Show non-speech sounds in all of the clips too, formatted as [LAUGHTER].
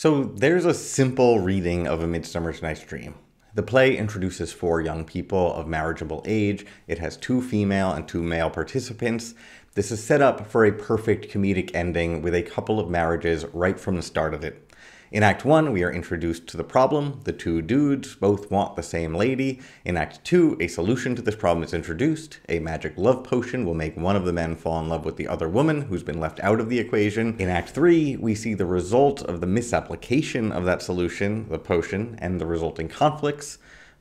So there's a simple reading of A Midsummer's Night's Dream. The play introduces four young people of marriageable age. It has two female and two male participants. This is set up for a perfect comedic ending with a couple of marriages right from the start of it. In Act 1, we are introduced to the problem. The two dudes both want the same lady. In Act 2, a solution to this problem is introduced. A magic love potion will make one of the men fall in love with the other woman who's been left out of the equation. In Act 3, we see the result of the misapplication of that solution, the potion, and the resulting conflicts.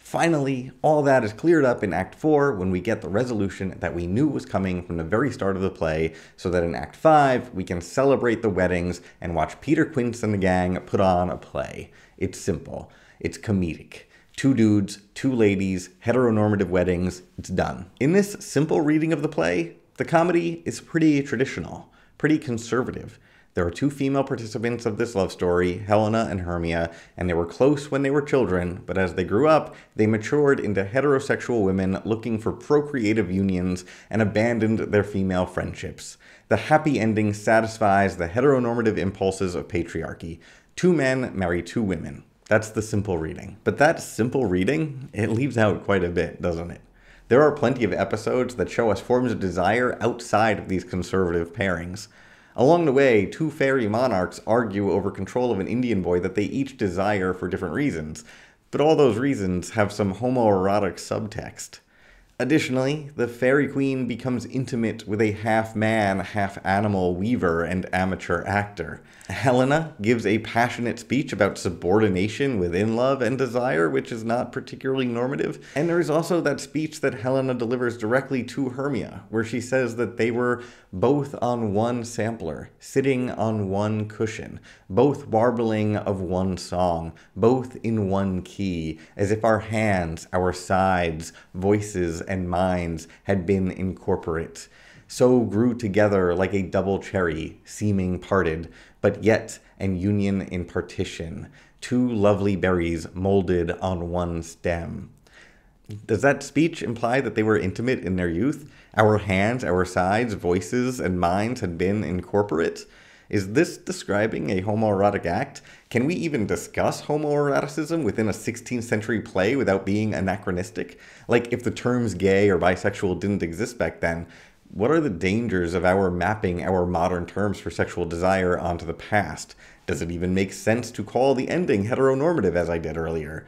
Finally, all that is cleared up in Act 4 when we get the resolution that we knew was coming from the very start of the play, so that in Act 5 we can celebrate the weddings and watch Peter Quince and the gang put on a play. It's simple, it's comedic. Two dudes, two ladies, heteronormative weddings, it's done. In this simple reading of the play, the comedy is pretty traditional, pretty conservative. There are two female participants of this love story, Helena and Hermia, and they were close when they were children, but as they grew up, they matured into heterosexual women looking for procreative unions and abandoned their female friendships. The happy ending satisfies the heteronormative impulses of patriarchy. Two men marry two women. That's the simple reading. But that simple reading, it leaves out quite a bit, doesn't it? There are plenty of episodes that show us forms of desire outside of these conservative pairings. Along the way, two fairy monarchs argue over control of an Indian boy that they each desire for different reasons, but all those reasons have some homoerotic subtext. Additionally, the fairy queen becomes intimate with a half man, half animal weaver and amateur actor. Helena gives a passionate speech about subordination within love and desire, which is not particularly normative. And there is also that speech that Helena delivers directly to Hermia, where she says that they were both on one sampler, sitting on one cushion, both warbling of one song, both in one key, as if our hands, our sides, voices, and minds had been incorporate. So grew together like a double cherry, seeming parted, but yet an union in partition, two lovely berries molded on one stem. Does that speech imply that they were intimate in their youth? Our hands, our sides, voices, and minds had been incorporate? Is this describing a homoerotic act? Can we even discuss homoeroticism within a 16th century play without being anachronistic? Like, if the terms gay or bisexual didn't exist back then, what are the dangers of our mapping our modern terms for sexual desire onto the past? Does it even make sense to call the ending heteronormative as I did earlier?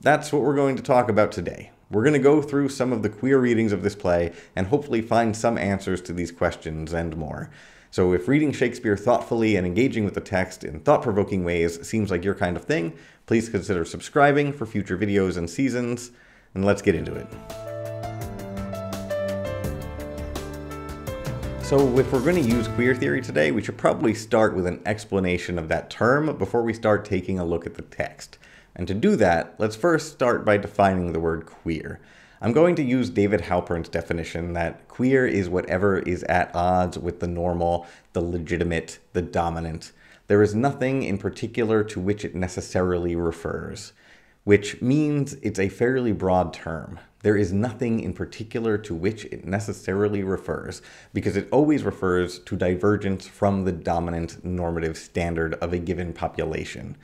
That's what we're going to talk about today. We're going to go through some of the queer readings of this play and hopefully find some answers to these questions and more. So if reading Shakespeare thoughtfully and engaging with the text in thought-provoking ways seems like your kind of thing, please consider subscribing for future videos and seasons, and let's get into it. So if we're going to use queer theory today, we should probably start with an explanation of that term before we start taking a look at the text. And to do that, let's first start by defining the word queer. I'm going to use David Halperin's definition that queer is whatever is at odds with the normal, the legitimate, the dominant. There is nothing in particular to which it necessarily refers, which means it's a fairly broad term. There is nothing in particular to which it necessarily refers, because it always refers to divergence from the dominant normative standard of a given population.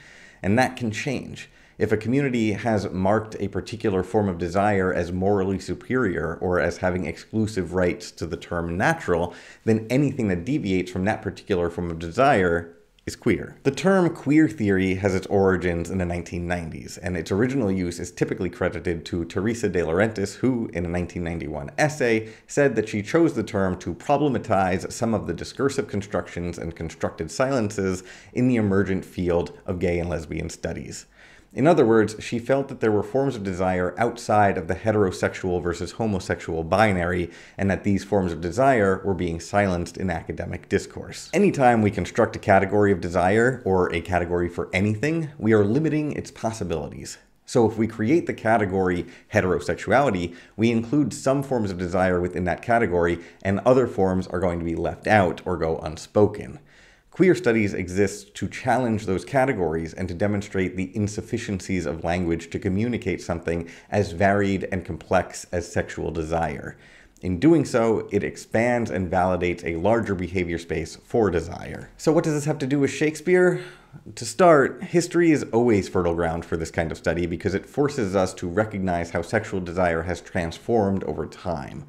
And that can change. If a community has marked a particular form of desire as morally superior or as having exclusive rights to the term natural, then anything that deviates from that particular form of desire is queer. The term queer theory has its origins in the 1990s, and its original use is typically credited to Teresa de Lauretis, who, in a 1991 essay, said that she chose the term to problematize some of the discursive constructions and constructed silences in the emergent field of gay and lesbian studies. In other words, she felt that there were forms of desire outside of the heterosexual versus homosexual binary, and that these forms of desire were being silenced in academic discourse. Anytime we construct a category of desire, or a category for anything, we are limiting its possibilities. So if we create the category heterosexuality, we include some forms of desire within that category, and other forms are going to be left out or go unspoken. Queer studies exist to challenge those categories and to demonstrate the insufficiencies of language to communicate something as varied and complex as sexual desire. In doing so, it expands and validates a larger behavior space for desire. So, what does this have to do with Shakespeare? To start, history is always fertile ground for this kind of study because it forces us to recognize how sexual desire has transformed over time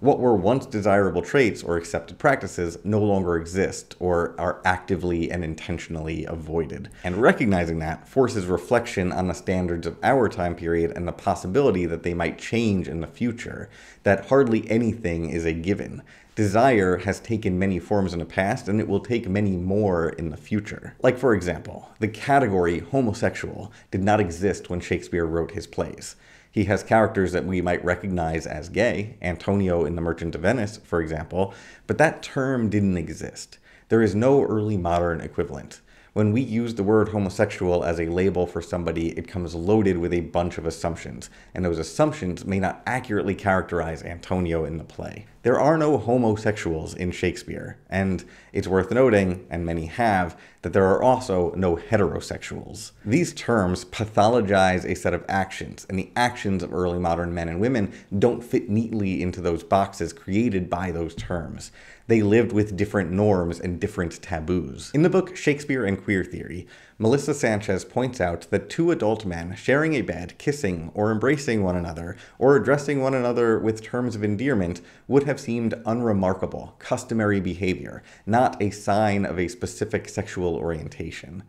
what were once desirable traits or accepted practices no longer exist or are actively and intentionally avoided. And recognizing that forces reflection on the standards of our time period and the possibility that they might change in the future, that hardly anything is a given. Desire has taken many forms in the past and it will take many more in the future. Like, for example, the category homosexual did not exist when Shakespeare wrote his plays. He has characters that we might recognize as gay, Antonio in The Merchant of Venice, for example, but that term didn't exist. There is no early modern equivalent. When we use the word homosexual as a label for somebody, it comes loaded with a bunch of assumptions, and those assumptions may not accurately characterize Antonio in the play. There are no homosexuals in Shakespeare, and it's worth noting, and many have, that there are also no heterosexuals. These terms pathologize a set of actions, and the actions of early modern men and women don't fit neatly into those boxes created by those terms. They lived with different norms and different taboos. In the book Shakespeare and Queer Theory, Melissa Sanchez points out that two adult men sharing a bed, kissing, or embracing one another, or addressing one another with terms of endearment would have seemed unremarkable, customary behavior, not a sign of a specific sexual orientation.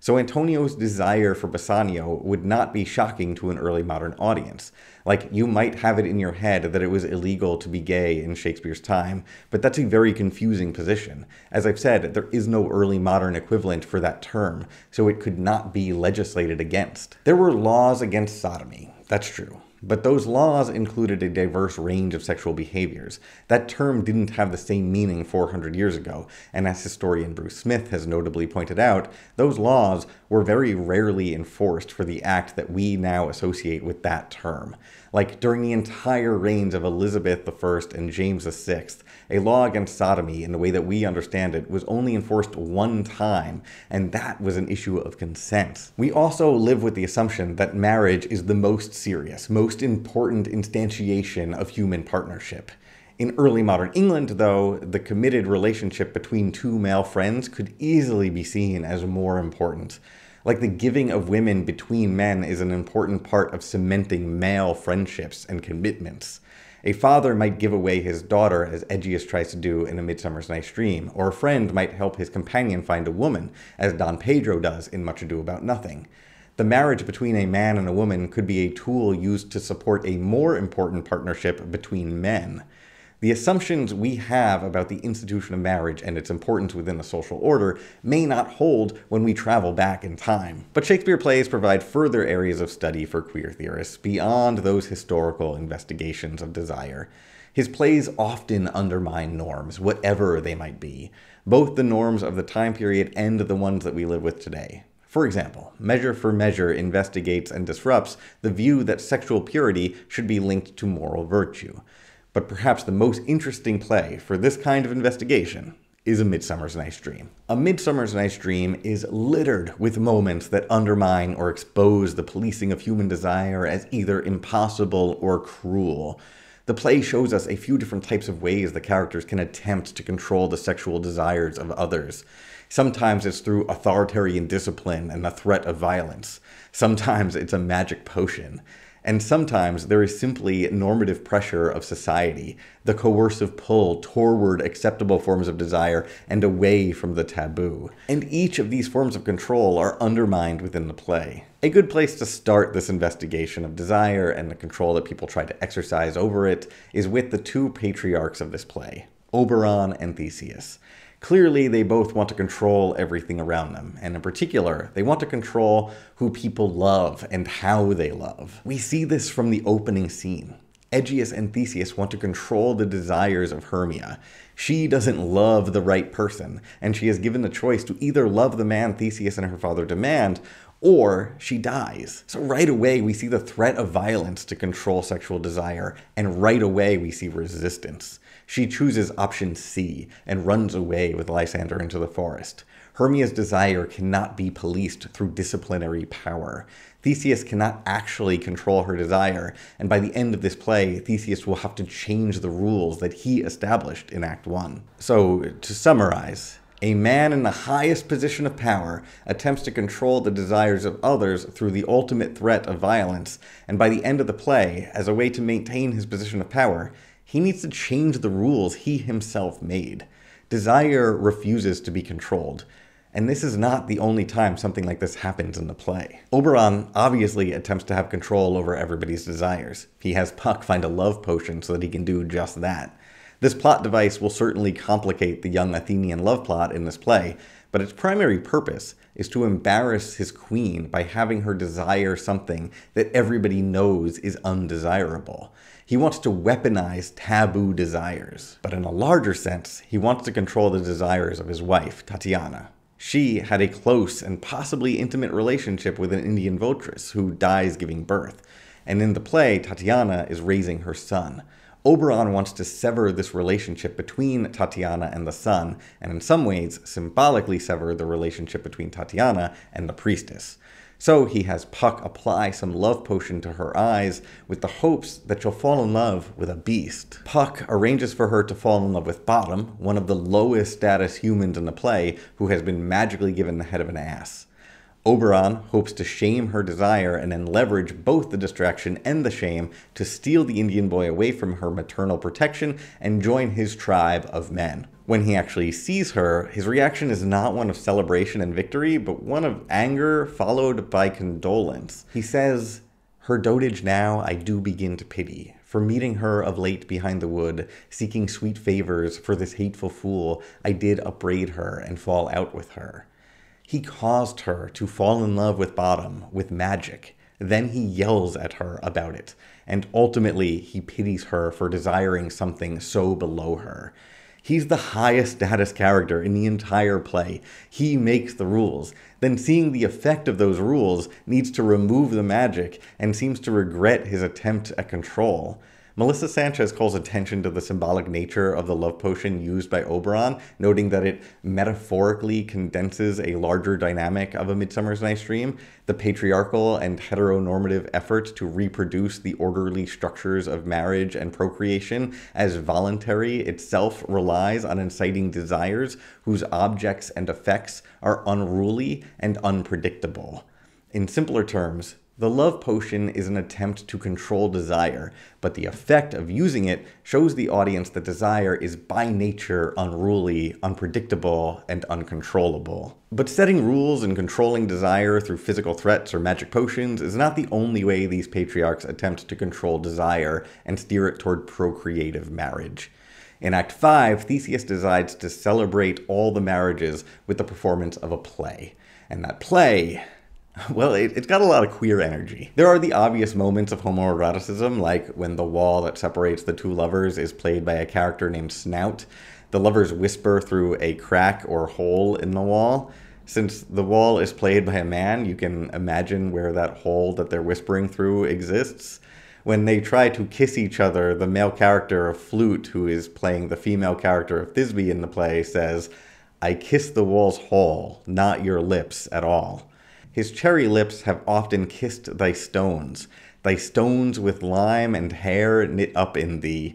So Antonio's desire for Bassanio would not be shocking to an early modern audience. Like, you might have it in your head that it was illegal to be gay in Shakespeare's time, but that's a very confusing position. As I've said, there is no early modern equivalent for that term, so it could not be legislated against. There were laws against sodomy, that's true. But those laws included a diverse range of sexual behaviors. That term didn't have the same meaning 400 years ago, and as historian Bruce Smith has notably pointed out, those laws were very rarely enforced for the act that we now associate with that term. Like during the entire reigns of Elizabeth I and James VI, a law against sodomy in the way that we understand it was only enforced one time, and that was an issue of consent. We also live with the assumption that marriage is the most serious, most important instantiation of human partnership. In early modern England, though, the committed relationship between two male friends could easily be seen as more important. Like the giving of women between men is an important part of cementing male friendships and commitments. A father might give away his daughter, as Egeus tries to do in A Midsummer's Night's Dream, or a friend might help his companion find a woman, as Don Pedro does in Much Ado About Nothing. The marriage between a man and a woman could be a tool used to support a more important partnership between men. The assumptions we have about the institution of marriage and its importance within the social order may not hold when we travel back in time. But Shakespeare plays provide further areas of study for queer theorists beyond those historical investigations of desire. His plays often undermine norms, whatever they might be, both the norms of the time period and the ones that we live with today. For example, Measure for Measure investigates and disrupts the view that sexual purity should be linked to moral virtue. But perhaps the most interesting play for this kind of investigation is A Midsummer's Night's Dream. A Midsummer's Night's Dream is littered with moments that undermine or expose the policing of human desire as either impossible or cruel. The play shows us a few different types of ways the characters can attempt to control the sexual desires of others. Sometimes it's through authoritarian discipline and the threat of violence. Sometimes it's a magic potion. And sometimes there is simply normative pressure of society, the coercive pull toward acceptable forms of desire and away from the taboo. And each of these forms of control are undermined within the play. A good place to start this investigation of desire and the control that people try to exercise over it is with the two patriarchs of this play, Oberon and Theseus. Clearly, they both want to control everything around them, and in particular, they want to control who people love and how they love. We see this from the opening scene. Egeus and Theseus want to control the desires of Hermia. She doesn't love the right person, and she is given the choice to either love the man Theseus and her father demand, or she dies. So right away, we see the threat of violence to control sexual desire, and right away, we see resistance. She chooses option C and runs away with Lysander into the forest. Hermia's desire cannot be policed through disciplinary power. Theseus cannot actually control her desire, and by the end of this play, Theseus will have to change the rules that he established in Act 1. So, to summarize, a man in the highest position of power attempts to control the desires of others through the ultimate threat of violence, and by the end of the play, as a way to maintain his position of power, he needs to change the rules he himself made. Desire refuses to be controlled. And this is not the only time something like this happens in the play. Oberon obviously attempts to have control over everybody's desires. He has Puck find a love potion so that he can do just that. This plot device will certainly complicate the young Athenian love plot in this play, but its primary purpose is to embarrass his queen by having her desire something that everybody knows is undesirable. He wants to weaponize taboo desires. But in a larger sense, he wants to control the desires of his wife, Titania. She had a close and possibly intimate relationship with an Indian votress who dies giving birth. And in the play, Titania is raising her son. Oberon wants to sever this relationship between Titania and the son, and in some ways, symbolically sever the relationship between Titania and the priestess. So he has Puck apply some love potion to her eyes with the hopes that she'll fall in love with a beast. Puck arranges for her to fall in love with Bottom, one of the lowest status humans in the play, who has been magically given the head of an ass. Oberon hopes to shame her desire and then leverage both the distraction and the shame to steal the Indian boy away from her maternal protection and join his tribe of men when he actually sees her, his reaction is not one of celebration and victory, but one of anger followed by condolence. He says, Her dotage now I do begin to pity. For meeting her of late behind the wood, seeking sweet favors for this hateful fool, I did upbraid her and fall out with her. He caused her to fall in love with Bottom, with magic. Then he yells at her about it, and ultimately he pities her for desiring something so below her. He's the highest status character in the entire play. He makes the rules. Then, seeing the effect of those rules, needs to remove the magic and seems to regret his attempt at control. Melissa Sanchez calls attention to the symbolic nature of the love potion used by Oberon, noting that it metaphorically condenses a larger dynamic of A Midsummer's Night's Dream, the patriarchal and heteronormative effort to reproduce the orderly structures of marriage and procreation as voluntary itself relies on inciting desires whose objects and effects are unruly and unpredictable. In simpler terms, the love potion is an attempt to control desire, but the effect of using it shows the audience that desire is by nature unruly, unpredictable, and uncontrollable. But setting rules and controlling desire through physical threats or magic potions is not the only way these patriarchs attempt to control desire and steer it toward procreative marriage. In Act 5, Theseus decides to celebrate all the marriages with the performance of a play. And that play [LAUGHS] Well, it, has got a lot of queer energy. There are the obvious moments of homoeroticism, like when the wall that separates the two lovers is played by a character named Snout. The lovers whisper through a crack or hole in the wall. Since the wall is played by a man, you can imagine where that hole that they're whispering through exists. When they try to kiss each other, the male character of Flute, who is playing the female character of Thisbe in the play, says, I kiss the wall's hole, not your lips at all. His cherry lips have often kissed thy stones, thy stones with lime and hair knit up in thee.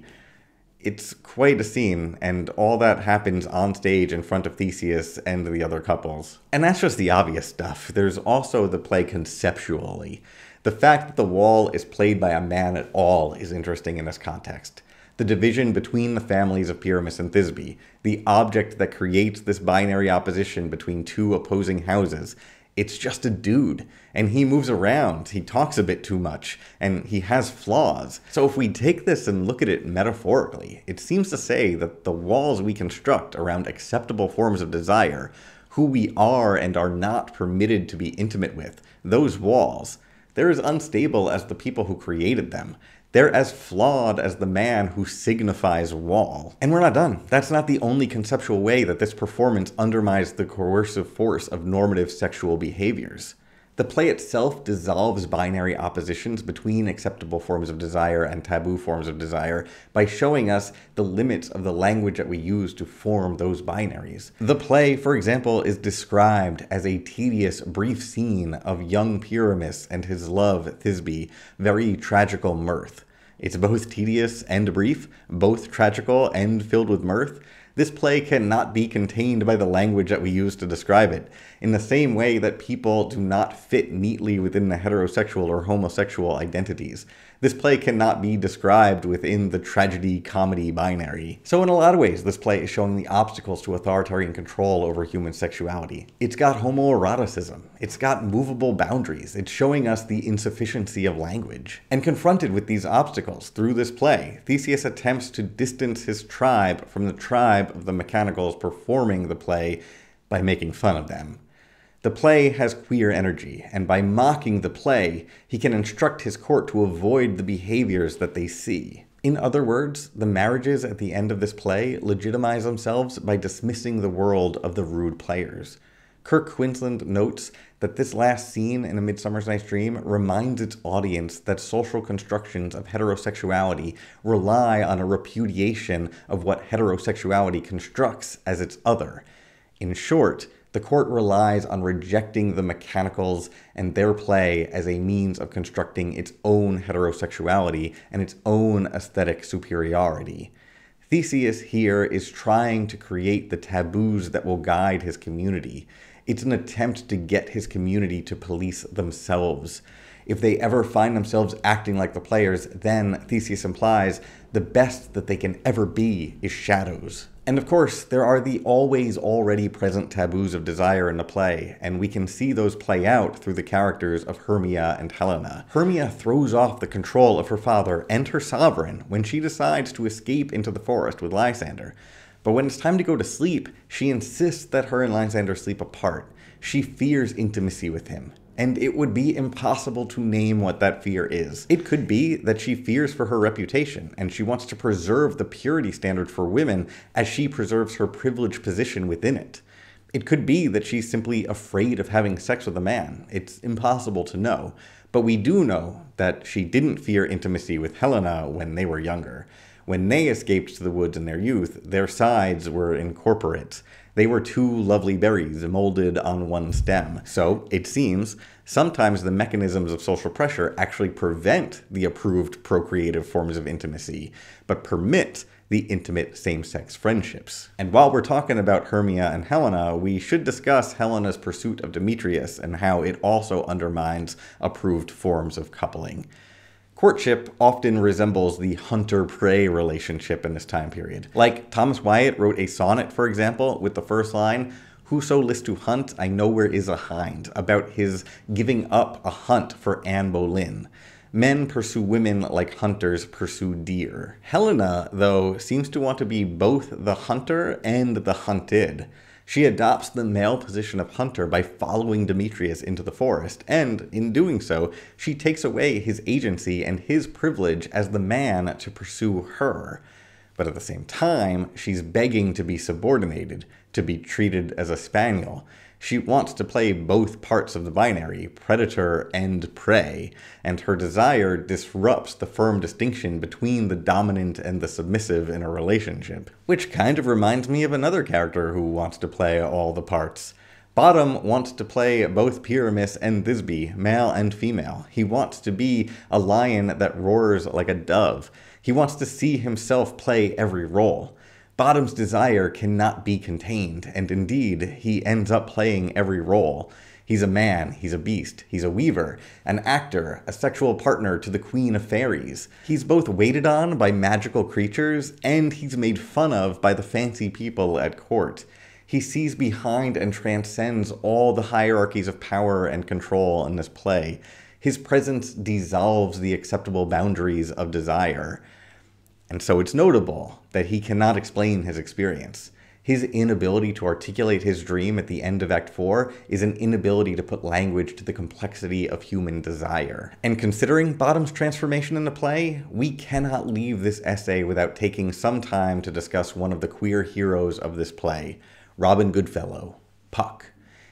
It's quite a scene, and all that happens on stage in front of Theseus and the other couples. And that's just the obvious stuff. There's also the play conceptually. The fact that the wall is played by a man at all is interesting in this context. The division between the families of Pyramus and Thisbe, the object that creates this binary opposition between two opposing houses, it's just a dude and he moves around. He talks a bit too much and he has flaws. So if we take this and look at it metaphorically, it seems to say that the walls we construct around acceptable forms of desire, who we are and are not permitted to be intimate with, those walls, they're as unstable as the people who created them. They're as flawed as the man who signifies wall. And we're not done. That's not the only conceptual way that this performance undermines the coercive force of normative sexual behaviors. The play itself dissolves binary oppositions between acceptable forms of desire and taboo forms of desire by showing us the limits of the language that we use to form those binaries. The play, for example, is described as a tedious, brief scene of young Pyramus and his love, Thisbe, very tragical mirth. It's both tedious and brief, both tragical and filled with mirth, this play cannot be contained by the language that we use to describe it, in the same way that people do not fit neatly within the heterosexual or homosexual identities. This play cannot be described within the tragedy comedy binary. So, in a lot of ways, this play is showing the obstacles to authoritarian control over human sexuality. It's got homoeroticism, it's got movable boundaries, it's showing us the insufficiency of language. And confronted with these obstacles through this play, Theseus attempts to distance his tribe from the tribe of the mechanicals performing the play by making fun of them. The play has queer energy, and by mocking the play, he can instruct his court to avoid the behaviors that they see. In other words, the marriages at the end of this play legitimize themselves by dismissing the world of the rude players. Kirk Quinsland notes that this last scene in A Midsummer's Night's Dream reminds its audience that social constructions of heterosexuality rely on a repudiation of what heterosexuality constructs as its other. In short, the court relies on rejecting the mechanicals and their play as a means of constructing its own heterosexuality and its own aesthetic superiority. Theseus here is trying to create the taboos that will guide his community. It's an attempt to get his community to police themselves. If they ever find themselves acting like the players, then, Theseus implies, the best that they can ever be is shadows. And of course, there are the always already present taboos of desire in the play, and we can see those play out through the characters of Hermia and Helena. Hermia throws off the control of her father and her sovereign when she decides to escape into the forest with Lysander. But when it's time to go to sleep, she insists that her and Lysander sleep apart. She fears intimacy with him and it would be impossible to name what that fear is. It could be that she fears for her reputation, and she wants to preserve the purity standard for women as she preserves her privileged position within it. It could be that she's simply afraid of having sex with a man. It's impossible to know. But we do know that she didn't fear intimacy with Helena when they were younger. When they escaped to the woods in their youth, their sides were incorporate. They were two lovely berries molded on one stem. So, it seems, sometimes the mechanisms of social pressure actually prevent the approved procreative forms of intimacy, but permit the intimate same sex friendships. And while we're talking about Hermia and Helena, we should discuss Helena's pursuit of Demetrius and how it also undermines approved forms of coupling. Courtship often resembles the hunter prey relationship in this time period. Like Thomas Wyatt wrote a sonnet, for example, with the first line, Whoso lists to hunt, I know where is a hind, about his giving up a hunt for Anne Boleyn. Men pursue women like hunters pursue deer. Helena, though, seems to want to be both the hunter and the hunted. She adopts the male position of hunter by following Demetrius into the forest, and in doing so, she takes away his agency and his privilege as the man to pursue her. But at the same time, she's begging to be subordinated, to be treated as a spaniel. She wants to play both parts of the binary, predator and prey, and her desire disrupts the firm distinction between the dominant and the submissive in a relationship. Which kind of reminds me of another character who wants to play all the parts. Bottom wants to play both Pyramus and Thisbe, male and female. He wants to be a lion that roars like a dove. He wants to see himself play every role. Bottom's desire cannot be contained, and indeed, he ends up playing every role. He's a man, he's a beast, he's a weaver, an actor, a sexual partner to the Queen of Fairies. He's both waited on by magical creatures, and he's made fun of by the fancy people at court. He sees behind and transcends all the hierarchies of power and control in this play. His presence dissolves the acceptable boundaries of desire. And so it's notable that he cannot explain his experience. His inability to articulate his dream at the end of Act 4 is an inability to put language to the complexity of human desire. And considering Bottom's transformation in the play, we cannot leave this essay without taking some time to discuss one of the queer heroes of this play, Robin Goodfellow, Puck.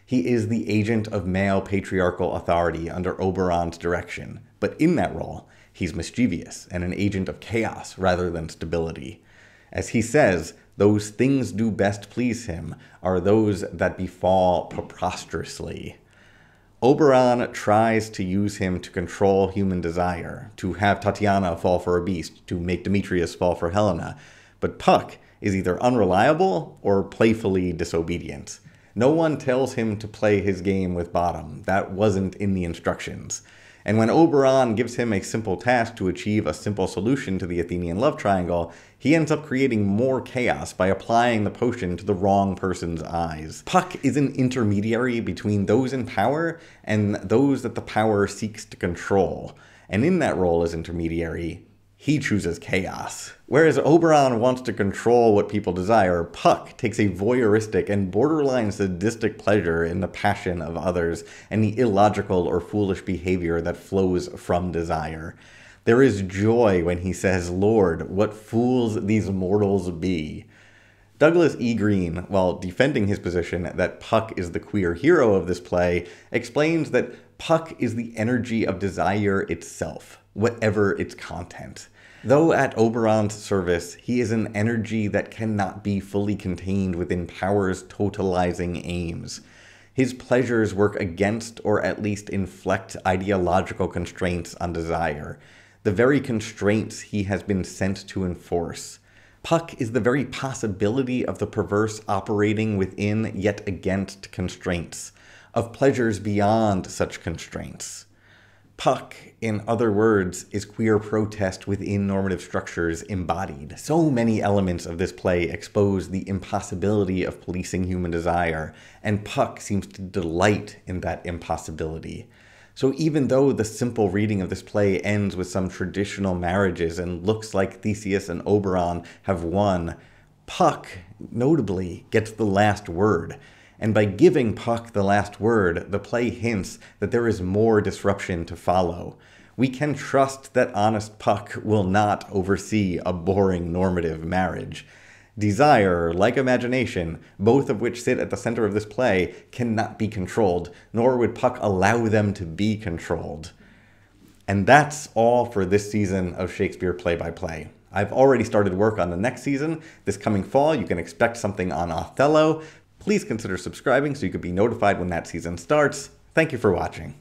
He is the agent of male patriarchal authority under Oberon's direction, but in that role, he's mischievous and an agent of chaos rather than stability. As he says, those things do best please him are those that befall preposterously. Oberon tries to use him to control human desire, to have Titania fall for a beast, to make Demetrius fall for Helena, but Puck is either unreliable or playfully disobedient. No one tells him to play his game with Bottom. That wasn't in the instructions. And when Oberon gives him a simple task to achieve a simple solution to the Athenian love triangle, he ends up creating more chaos by applying the potion to the wrong person's eyes. Puck is an intermediary between those in power and those that the power seeks to control. And in that role as intermediary, he chooses chaos. Whereas Oberon wants to control what people desire, Puck takes a voyeuristic and borderline sadistic pleasure in the passion of others and the illogical or foolish behavior that flows from desire. There is joy when he says, Lord, what fools these mortals be. Douglas E. Green, while defending his position that Puck is the queer hero of this play, explains that Puck is the energy of desire itself, whatever its content. Though at Oberon's service, he is an energy that cannot be fully contained within power's totalizing aims. His pleasures work against or at least inflect ideological constraints on desire, the very constraints he has been sent to enforce. Puck is the very possibility of the perverse operating within yet against constraints, of pleasures beyond such constraints. Puck, in other words, is queer protest within normative structures embodied. So many elements of this play expose the impossibility of policing human desire, and Puck seems to delight in that impossibility. So even though the simple reading of this play ends with some traditional marriages and looks like Theseus and Oberon have won, Puck, notably, gets the last word and by giving Puck the last word, the play hints that there is more disruption to follow. We can trust that honest Puck will not oversee a boring normative marriage. Desire, like imagination, both of which sit at the center of this play, cannot be controlled, nor would Puck allow them to be controlled. And that's all for this season of Shakespeare Play by Play. I've already started work on the next season. This coming fall, you can expect something on Othello, Please consider subscribing so you can be notified when that season starts. Thank you for watching.